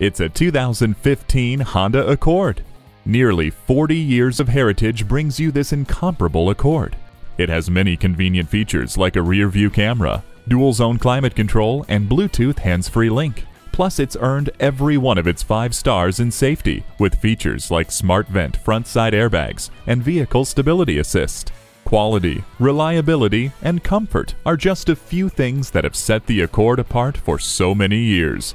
It's a 2015 Honda Accord. Nearly 40 years of heritage brings you this incomparable Accord. It has many convenient features like a rear view camera, dual zone climate control, and Bluetooth HandsFreeLink. Plus, it's earned every one of its five stars in safety with features like SmartVent front side airbags and vehicle stability assist. Quality, reliability, and comfort are just a few things that have set the Accord apart for so many years.